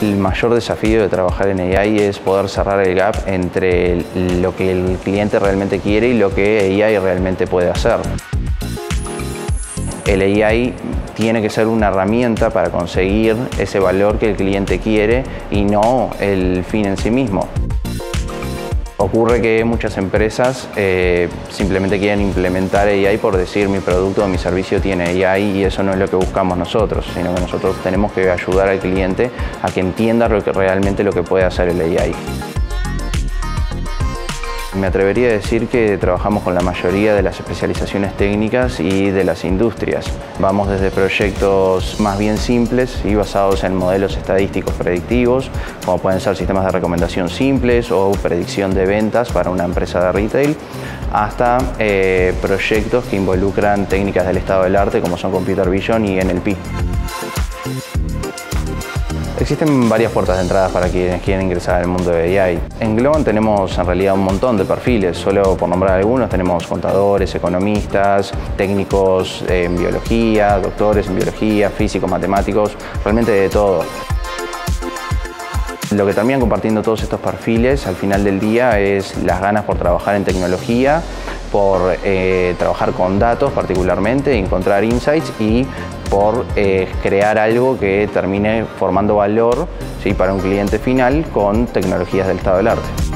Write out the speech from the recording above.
El mayor desafío de trabajar en AI es poder cerrar el gap entre lo que el cliente realmente quiere y lo que AI realmente puede hacer. El AI tiene que ser una herramienta para conseguir ese valor que el cliente quiere y no el fin en sí mismo. Ocurre que muchas empresas eh, simplemente quieren implementar AI por decir mi producto o mi servicio tiene AI y eso no es lo que buscamos nosotros, sino que nosotros tenemos que ayudar al cliente a que entienda realmente lo que puede hacer el AI. Me atrevería a decir que trabajamos con la mayoría de las especializaciones técnicas y de las industrias. Vamos desde proyectos más bien simples y basados en modelos estadísticos predictivos, como pueden ser sistemas de recomendación simples o predicción de ventas para una empresa de retail, hasta eh, proyectos que involucran técnicas del estado del arte como son Computer Vision y NLP. Existen varias puertas de entrada para quienes quieren ingresar al mundo de AI. En Globant tenemos en realidad un montón de perfiles, solo por nombrar algunos tenemos contadores, economistas, técnicos en biología, doctores en biología, físicos, matemáticos, realmente de todo. Lo que terminan compartiendo todos estos perfiles al final del día es las ganas por trabajar en tecnología, por eh, trabajar con datos particularmente, encontrar insights y por eh, crear algo que termine formando valor ¿sí? para un cliente final con tecnologías del estado del arte.